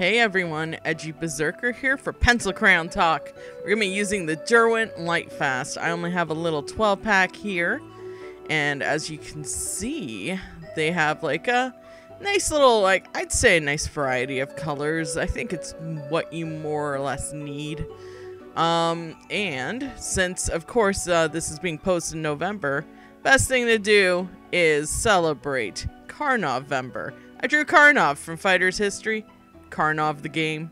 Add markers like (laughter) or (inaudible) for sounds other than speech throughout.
Hey everyone, Edgey Berzerker here for Pencil Crayon Talk. We're gonna be using the Derwent Lightfast. I only have a little 12 pack here, and as you can see, they have like a nice little, like, I'd say a nice variety of colors. I think it's what you more or less need. Um, and since, of course, uh, this is being posted in November, best thing to do is celebrate Karnov-vember. I drew Karnov from Fighter's History, Karnov the game,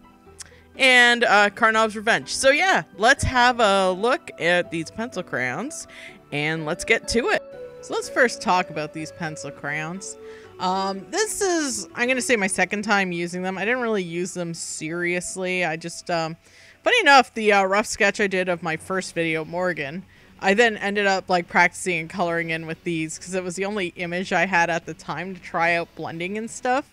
and uh, Karnov's Revenge. So yeah, let's have a look at these pencil crayons, and let's get to it. So let's first talk about these pencil crayons. Um, this is, I'm going to say my second time using them. I didn't really use them seriously. I just, um, funny enough, the uh, rough sketch I did of my first video, Morgan, I then ended up like practicing and coloring in with these because it was the only image I had at the time to try out blending and stuff.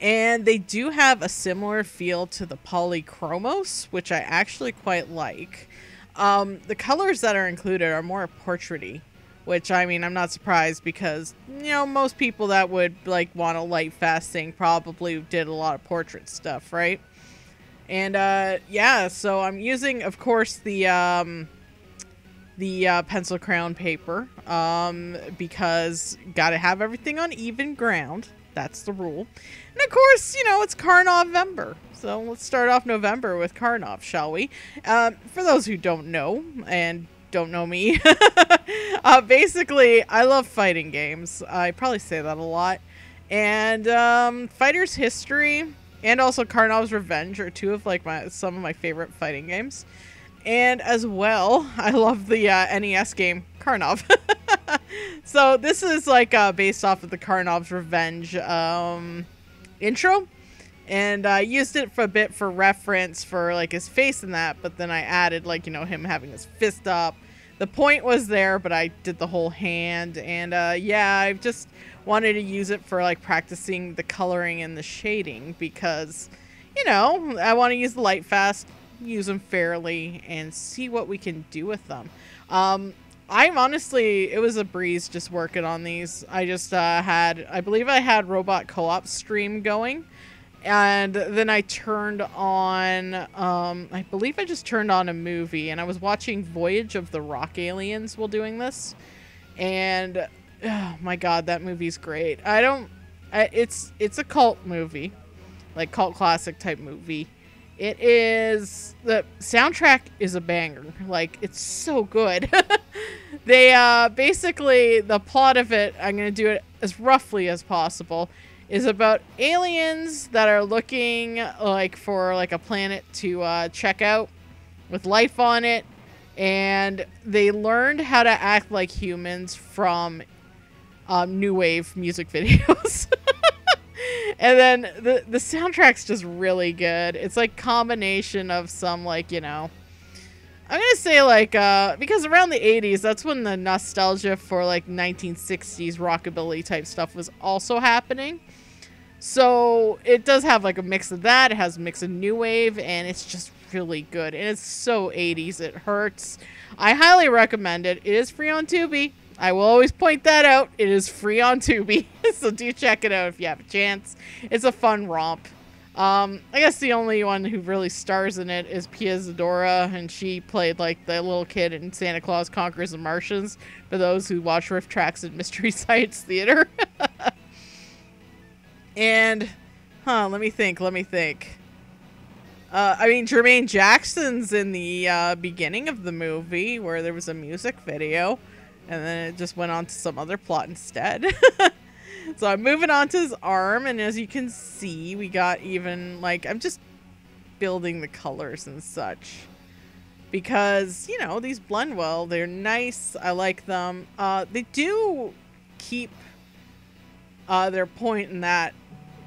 And they do have a similar feel to the Polychromos, which I actually quite like. Um, the colors that are included are more portraity, which I mean, I'm not surprised because, you know, most people that would like want a light fast thing probably did a lot of portrait stuff, right? And uh, yeah, so I'm using, of course, the um, the uh, pencil crown paper um, because gotta have everything on even ground. That's the rule. And of course, you know, it's Karnov-vember. So let's start off November with Karnov, shall we? Um, for those who don't know and don't know me, (laughs) uh, basically, I love fighting games. I probably say that a lot. And um, Fighter's History and also Karnov's Revenge are two of like my some of my favorite fighting games. And as well, (laughs) I love the uh, NES game Karnov. (laughs) (laughs) so this is like uh, based off of the Karnov's Revenge um, intro. And I used it for a bit for reference for like his face and that, but then I added like, you know, him having his fist up. The point was there, but I did the whole hand. And uh, yeah, I just wanted to use it for like practicing the coloring and the shading because, you know, I want to use the light fast use them fairly and see what we can do with them. Um, I'm honestly, it was a breeze just working on these. I just uh, had, I believe I had Robot Co-op stream going. And then I turned on, um, I believe I just turned on a movie and I was watching Voyage of the Rock Aliens while doing this. And, oh my god, that movie's great. I don't, it's, it's a cult movie, like cult classic type movie. It is the soundtrack is a banger. Like it's so good. (laughs) they uh basically the plot of it, I'm to do it as roughly as possible, is about aliens that are looking like for like a planet to uh check out with life on it and they learned how to act like humans from um, new wave music (laughs) videos. And then the the soundtrack's just really good. It's like combination of some like, you know, I'm to say like uh because around the 80s that's when the nostalgia for like 1960s rockabilly type stuff was also happening. So, it does have like a mix of that. It has a mix of new wave and it's just really good. And it's so 80s it hurts. I highly recommend it. It is free on Tubi. I will always point that out. It is free on Tubi, (laughs) so do check it out if you have a chance. It's a fun romp. Um, I guess the only one who really stars in it is Pia Zadora, and she played like the little kid in Santa Claus Conquers the Martians. For those who watch RiffTrax at (laughs) Mystery Science Theater, (laughs) and huh, let me think. Let me think. Uh, I mean, Jermaine Jackson's in the uh, beginning of the movie where there was a music video. And then it just went on to some other plot instead. (laughs) so I'm moving on to his arm, and as you can see, we got even, like, I'm just building the colors and such. Because, you know, these blend well. They're nice. I like them. Uh, they do keep uh, their point in that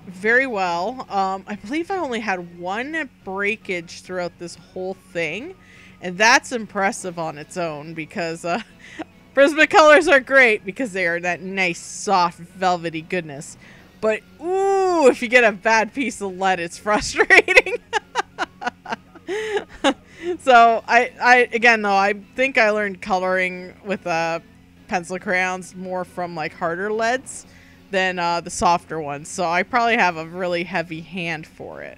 very well. Um, I believe I only had one breakage throughout this whole thing. And that's impressive on its own because uh, Prismacolors are great because they are that nice, soft, velvety goodness. But, ooh, if you get a bad piece of lead, it's (laughs) frustrating. (laughs) so, I, I, again, though, I think I learned coloring with uh, pencil crayons more from, like, harder leads than uh, the softer ones. So, I probably have a really heavy hand for it.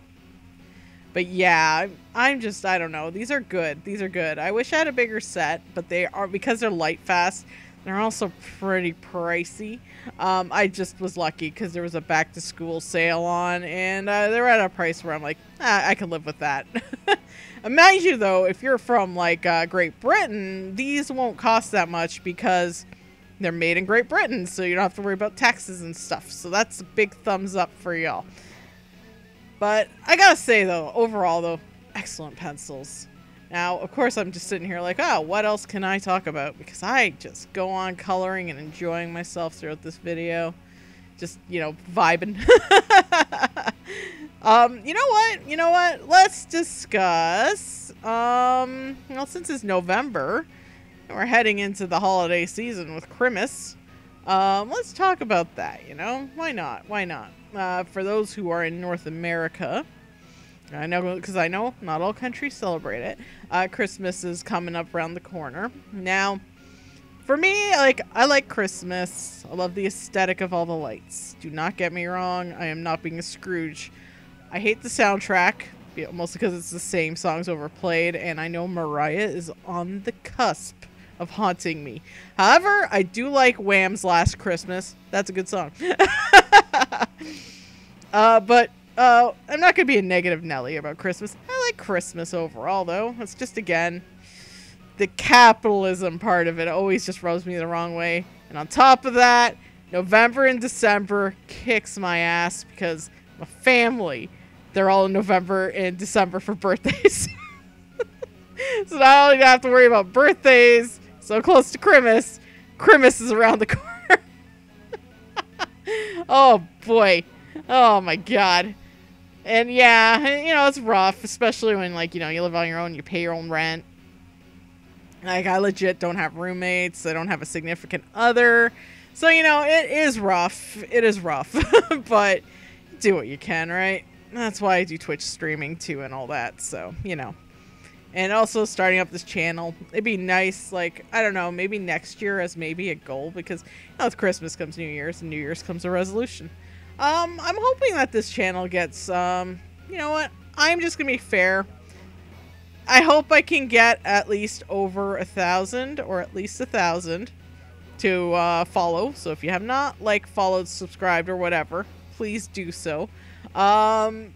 But yeah, I'm just, I don't know. These are good. These are good. I wish I had a bigger set, but they are, because they're light fast, they're also pretty pricey. Um, I just was lucky because there was a back to school sale on, and uh, they were at a price where I'm like, ah, I can live with that. (laughs) Imagine you, though, if you're from like uh, Great Britain, these won't cost that much because they're made in Great Britain, so you don't have to worry about taxes and stuff. So that's a big thumbs up for y'all. But I gotta say, though, overall, though, excellent pencils. Now, of course, I'm just sitting here like, oh, what else can I talk about? Because I just go on coloring and enjoying myself throughout this video. Just, you know, vibing. (laughs) um, you know what? You know what? Let's discuss, um, well, since it's November, and we're heading into the holiday season with Christmas, um, let's talk about that, you know? Why not? Why not? Uh, for those who are in North America, I know because I know not all countries celebrate it. Uh, Christmas is coming up around the corner. Now, for me, like I like Christmas. I love the aesthetic of all the lights. Do not get me wrong. I am not being a Scrooge. I hate the soundtrack, mostly because it's the same songs overplayed, and I know Mariah is on the cusp of haunting me. However, I do like Wham's Last Christmas. That's a good song. (laughs) (laughs) uh, but uh, I'm not going to be a negative Nelly about Christmas. I like Christmas overall, though. It's just, again, the capitalism part of it always just rubs me the wrong way. And on top of that, November and December kicks my ass because my family, they're all in November and December for birthdays. (laughs) so not only do I have to worry about birthdays so close to Christmas, Christmas is around the corner. (laughs) oh boy. Oh my god. And yeah, you know, it's rough, especially when, like, you know, you live on your own, you pay your own rent. Like, I legit don't have roommates, I don't have a significant other. So, you know, it is rough. It is rough. (laughs) but do what you can, right? That's why I do Twitch streaming too and all that. So, you know. And also starting up this channel. It'd be nice, like, I don't know, maybe next year as maybe a goal because you know, with Christmas comes New Year's and New Year's comes a resolution. Um, I'm hoping that this channel gets, um, you know what? I'm just gonna be fair. I hope I can get at least over a thousand or at least a thousand to uh, follow. So if you have not like followed, subscribed, or whatever, please do so. Um,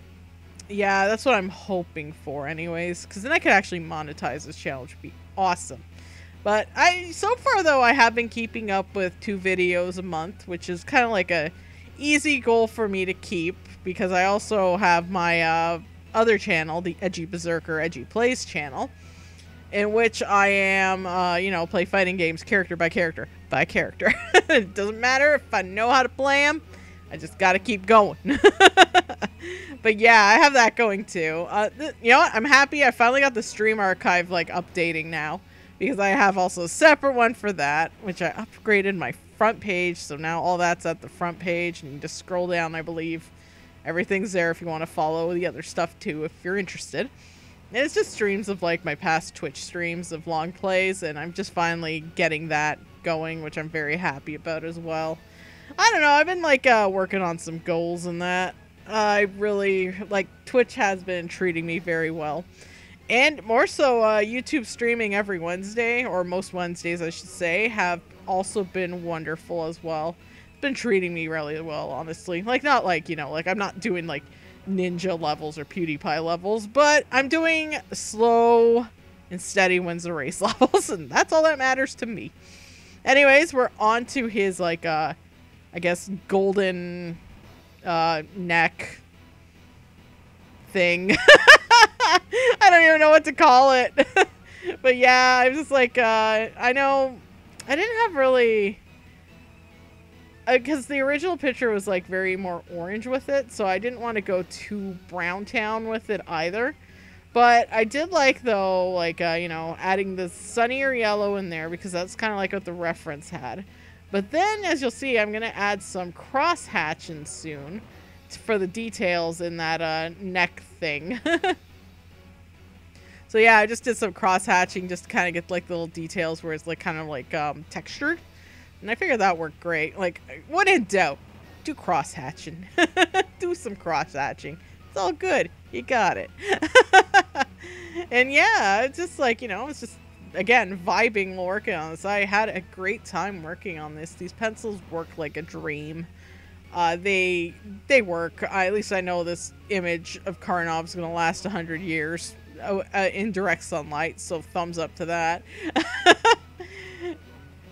yeah, that's what I'm hoping for, anyways. Because then I could actually monetize this channel, which would be awesome. But I, so far though, I have been keeping up with two videos a month, which is kind of like a easy goal for me to keep because I also have my uh, other channel, the Edgey Berzerker Edgey Plays channel, in which I am, uh, you know, play fighting games character by character by character. (laughs) it doesn't matter if I know how to play them. I just got to keep going. (laughs) but yeah, I have that going too. Uh, you know what? I'm happy I finally got the stream archive like updating now because I have also a separate one for that, which I upgraded my front page. So now all that's at the front page and you just scroll down, I believe. Everything's there if you want to follow the other stuff too, if you're interested. And it's just streams of like my past Twitch streams of long plays, and I'm just finally getting that going, which I'm very happy about as well. I don't know, I've been like uh, working on some goals and that. I really, like, Twitch has been treating me very well. And more so, uh, YouTube streaming every Wednesday, or most Wednesdays, I should say, have also been wonderful as well. It's been treating me really well, honestly. Like, not like, you know, like I'm not doing like ninja levels or PewDiePie levels, but I'm doing slow and steady wins the race (laughs) levels, and that's all that matters to me. Anyways, we're on to his, like, uh, I guess, golden uh, neck thing. (laughs) I don't even know what to call it. (laughs) but yeah, I'm just like, uh, I know I didn't have really because uh, the original picture was like very more orange with it, so I didn't want to go too brown town with it either. But I did like though, like uh, you know, adding the sunnier yellow in there because that's kind of like what the reference had. But then, as you'll see, I'm gonna add some cross hatching soon for the details in that uh, neck thing. (laughs) so yeah, I just did some cross hatching just to kind of get like the little details where it's like kind of like um, textured. And I figured that worked great. Like, what in doubt, do cross hatching. (laughs) do some cross hatching. It's all good. You got it. (laughs) and yeah, it's just like, you know, it's just again vibing while working on this. I had a great time working on this. These pencils work like a dream. Uh, they they work. I, at least I know this image of Karnov is going to last 100 years uh, uh, in direct sunlight, so thumbs up to that. (laughs)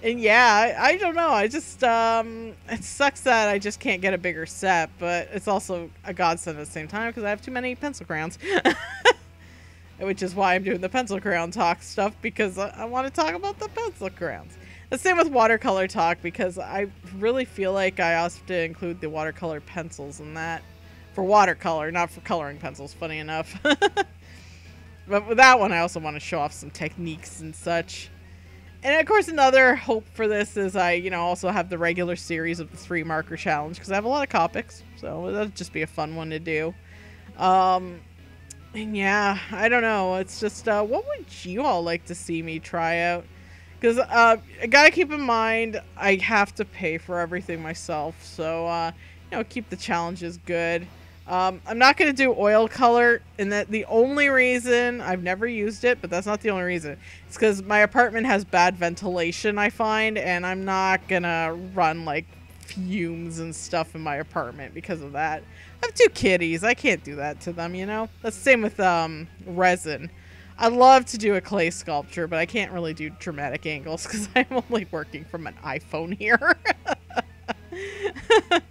and yeah, I, I, don't know. I just, um, it sucks that I just can't get a bigger set, but it's also a godsend at the same time because I have too many pencil crayons. (laughs) Which is why I'm doing the pencil crayon talk stuff because I, I want to talk about the pencil crayons. The same with watercolor talk because I really feel like I have to include the watercolor pencils in that for watercolor, not for coloring pencils, funny enough. (laughs) but with that one, I also want to show off some techniques and such. And of course, another hope for this is I, you know, also have the regular series of the three marker challenge because I have a lot of Copics, so that'll just be a fun one to do. Um, yeah, I don't know. It's just, uh, what would you all like to see me try out? Because uh, I gotta keep in mind, I have to pay for everything myself, so uh, you know, keep the challenges good. Um, I'm not to do oil color, and that the only reason I've never used it, but that's not the only reason. It's because my apartment has bad ventilation, I find, and I'm not to run like fumes and stuff in my apartment because of that. I have two kitties. I can't do that to them, you know? That's the same with um, resin. I love to do a clay sculpture, but I can't really do dramatic angles (laughs) because I'm only working from an iPhone here. (laughs)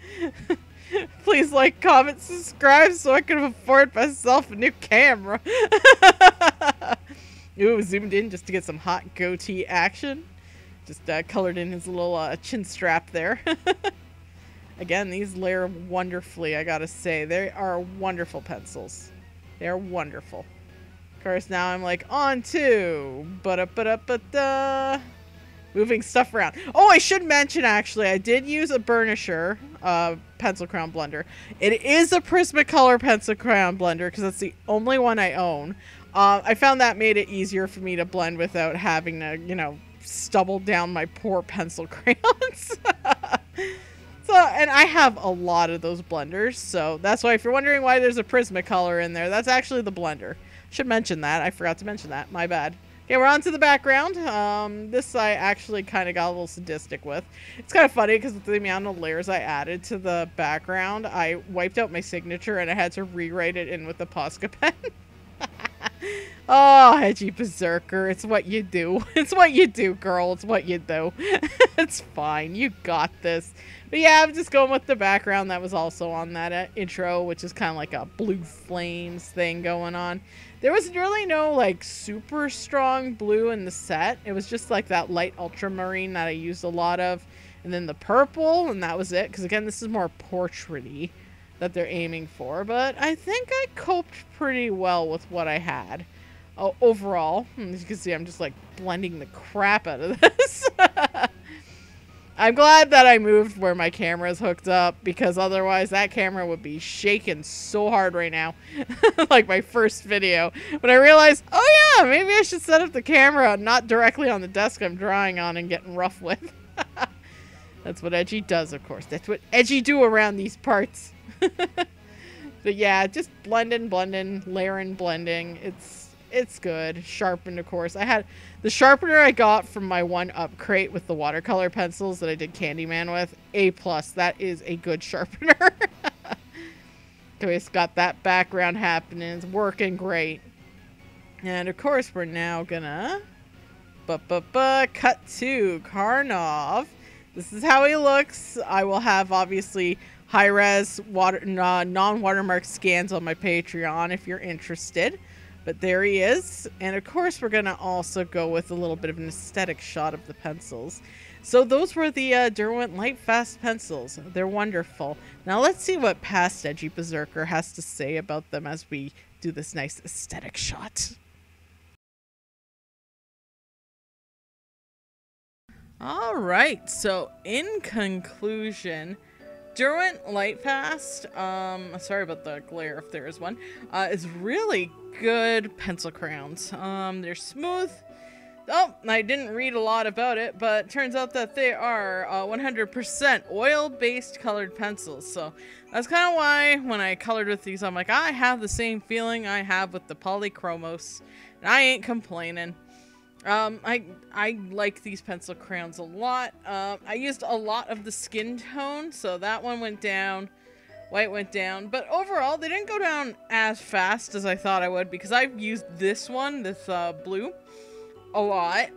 Please like, comment, subscribe so I can afford myself a new camera. (laughs) Ooh, zoomed in just to get some hot goatee action. Just uh, colored in his little uh, chin strap there. Again, these layer wonderfully, I gotta say. They are wonderful pencils. They are wonderful. Of course, now I'm like, on to... Ba-da-ba-da-ba-da moving stuff around. Oh, I should mention actually, I did use a burnisher uh, pencil crayon blender. It is a Prismacolor pencil crayon blender because that's the only one I own. Uh, I found that made it easier for me to blend without having to, you know, stubble down my poor pencil (laughs) crayons. (laughs) and I have a lot of those blenders, so that's why if you're wondering why there's a Prismacolor in there, that's actually the blender. Should mention that. I forgot to mention that. My bad. Okay, we're on to the background. Um, this I actually kind of got a little sadistic with. It's kind of funny because the amount of layers I added to the background, I wiped out my signature and I had to rewrite it in with the Posca (laughs) pen. (laughs) oh, edgey berzerker. It's what you do. (laughs) It's what you do, girl. It's what you do. (laughs) it's fine. You got this. But yeah, I'm just going with the background that was also on that uh, intro, which is kind of like a blue flames thing going on. There was really no like super strong blue in the set. It was just like that light ultramarine that I used a lot of. And then the purple, and that was it. Because again, this is more portraity that they're aiming for. But I think I coped pretty well with what I had. Oh, overall, (laughs) as you can see, I'm just like blending the crap out of (laughs) this. (laughs) I'm glad that I moved where my camera is hooked up because otherwise that camera would be shaking so hard right now. like my first video. But I realized, oh yeah, maybe I should set up the camera not directly on the desk I'm drawing on and getting rough with. That's what Edgey does, of course. That's what Edgey do around these parts. (laughs) but yeah, just blending, blending, layering, blending. It's it's good. Sharpened, of course. I had the sharpener I got from my one up crate with the watercolor pencils that I did Candyman with. A plus. That is a good (laughs) sharpener. so it's got that background happening. It's working great. And of course, we're now gonna but but but cut to Karnov. This is how he looks. I will have obviously high res water uh, non watermark scans on my Patreon if you're interested. But there he is. And of course, we're going to also go with a little bit of an aesthetic shot of the pencils. So those were the uh, Derwent Lightfast pencils. They're wonderful. Now let's see what past Edgey Berzerker has to say about them as we do this nice aesthetic shot. All right, so in conclusion, Derwent Lightfast, um, sorry about the glare if there is one, uh, is really good pencil crayons. Um, they're smooth, Oh, I didn't read a lot about it, but turns out that they are 100% uh, oil-based colored pencils. So that's kind of why when I colored with these, I'm like, I have the same feeling I have with the Polychromos. And I ain't complaining. Um, I I like these pencil crayons a lot. Um, I used a lot of the skin tone, so that one went down. White went down, but overall they didn't go down as fast as I thought I would because I've used this one, this uh, blue, a lot,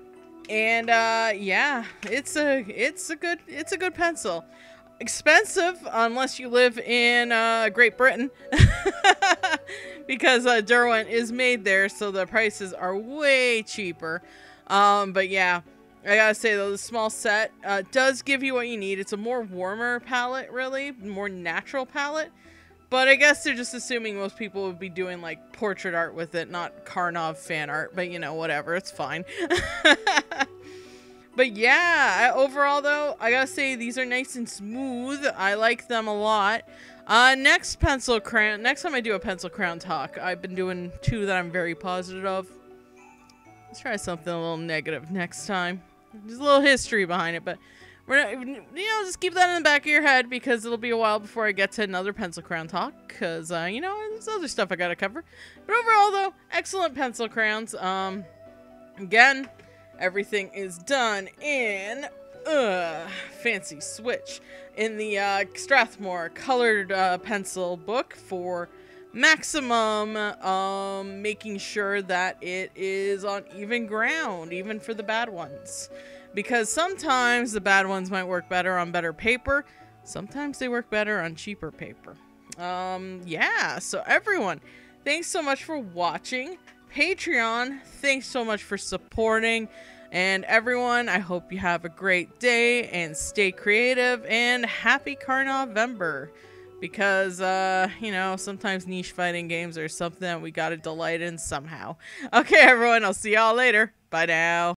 and uh, yeah, it's a it's a good it's a good pencil. Expensive unless you live in uh, Great Britain. (laughs) because uh, Derwent is made there, so the prices are way cheaper. Um, but yeah, I gotta say though, the small set uh, does give you what you need. It's a more warmer palette, really, more natural palette. But I guess they're just assuming most people would be doing like portrait art with it, not Karnov fan art. But you know, whatever, it's fine. (laughs) but yeah, overall though, I gotta say these are nice and smooth. I like them a lot. Uh, next pencil crayon. Next time I do a pencil crayon talk, I've been doing two that I'm very positive of. Let's try something a little negative next time. There's a little history behind it, but we're not, you know, just keep that in the back of your head because it'll be a while before I get to another pencil crayon talk. Because uh, you know, there's other stuff I gotta cover. But overall, though, excellent pencil crayons. Um, again, everything is done in uh, fancy switch in the uh, Strathmore colored uh, pencil book for maximum um, making sure that it is on even ground, even for the bad ones. Because sometimes the bad ones might work better on better paper, sometimes they work better on cheaper paper. Um, yeah, so everyone, thanks so much for watching. Patreon, thanks so much for supporting. And everyone, I hope you have a great day and stay creative and happy Karnovember. Because, uh, you know, sometimes niche fighting games are something that we gotta delight in somehow. Okay, everyone, I'll see y'all later. Bye now.